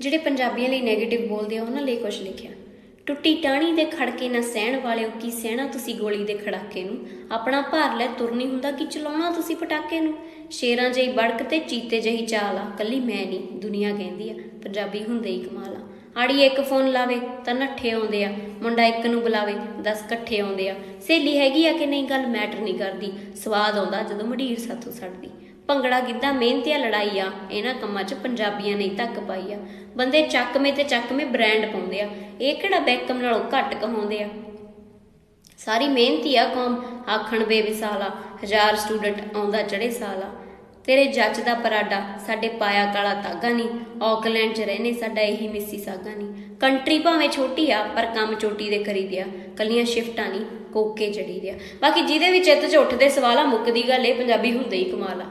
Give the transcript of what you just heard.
ਜਿਹੜੇ ਪੰਜਾਬੀਆਂ ਲਈ 네ਗੇਟਿਵ ਬੋਲਦੇ ਆ, ਉਹਨਾਂ ਲਈ ਕੁਝ ਲਿਖਿਆ। ਟੁੱਟੀ ਟਾਣੀ ਦੇ ਖੜਕੇ ਨਾ ਸਹਿਣ ਵਾਲਿਓ, ਕੀ ਸਹਿਣਾ ਤੁਸੀਂ ਗੋਲੀ ਦੇ ਖੜਾਕੇ ਨੂੰ? ਆਪਣਾ ਭਾਰ ਲੈ ਤੁਰਨੀ ਹੁੰਦਾ, ਕਿ ਚਲਾਉਣਾ ਤੁਸੀਂ ਪਟਾਕੇ ਨੂੰ? ਸ਼ੇਰਾਂ ਜਿਹੀ ਬੜਕ ਤੇ ਚੀਤੇ ਜਿਹੀ ਚਾਲ ਆ, ਕੱਲੀ ਮੈਂ ਨਹੀਂ, ਦੁਨੀਆ ਕਹਿੰਦੀ ਆ, ਪੰਜਾਬੀ ਹੁੰਦੇ ਹੀ ਕਮਾਲ ਆ। ਆੜੀ ਇੱਕ ਫੋਨ ਲਾਵੇ, ਤਾਂ ਨੱਠੇ ਆਉਂਦੇ ਆ, ਮੁੰਡਾ ਇੱਕ ਨੂੰ ਬੁਲਾਵੇ 10 ਇਕੱਠੇ ਆਉਂਦੇ ਆ। ਸਹੇਲੀ ਹੈਗੀ ਆ ਕਿ ਨਹੀਂ, ਗੱਲ ਮੈਟਰ ਨਹੀਂ ਕਰਦੀ, ਸਵਾਦ ਆਉਂਦਾ ਜਦੋਂ ਮਢੀਰ ਸਾਥੋਂ ਸੜਦੀ। ਭੰਗੜਾ ਗਿੱਧਾ ਮਿਹਨਤੀਆ ਲੜਾਈ ਆ, ਇਹਨਾਂ ਕੰਮਾਂ 'ਚ ਪੰਜਾਬੀਆਂ ਨੇ ਧੱਕ ਪਾਈ ਆ। ਬੰਦੇ ਚੱਕਵੇਂ ਤੇ ਚੱਕਵੇਂ ਬ੍ਰਾਂਡ ਪਾਉਂਦੇ ਆ। ਇਹ ਕਿਹੜਾ ਬੈਕਮ ਨਾਲੋਂ ਘੱਟ ਕਹਾਉਂਦੇ ਆ? ਸਾਰੀ ਮਿਹਨਤੀ ਆ ਕੌਮ, ਆਖਣ ਬੇਵਿਸਾਲਾ ਹਜ਼ਾਰ ਸਟੂਡੈਂਟ ਆਉਂਦਾ ਚੜੇ ਸਾਲਾ ਤੇਰੇ ਜੱਜ ਦਾ ਪਰਾਡਾ ਸਾਡੇ ਪਾਇਆ ਕਾਲਾ ਤਾਗਾ ਨਹੀਂ ਆਕਲੈਂਡ 'ਚ ਰਹਿਨੇ ਸਾਡਾ ਇਹੀ ਮਿੱਸੀ ਸਾਗਾ ਨਹੀਂ ਕੰਟਰੀ ਭਾਵੇਂ ਛੋਟੀ ਆ, ਪਰ ਕੰਮ ਚੋਟੀ ਦੇ ਕਰੀ ਦਿਆ ਕੱਲੀਆਂ ਸ਼ਿਫਟਾਂ ਨਹੀਂ ਕੋਕੇ ਚੜੀ ਦਿਆ ਬਾਕੀ ਜਿਹਦੇ ਵਿੱਚ ਚਿੱਤ 'ਚ ਉੱਠਦੇ ਸਵਾਲ ਆ ਮੁੱਕਦੀ ਗੱਲ ਇਹ, ਪੰਜਾਬੀ ਹੁੰਦੇ ਹੀ ਕਮਾਲ ਆ।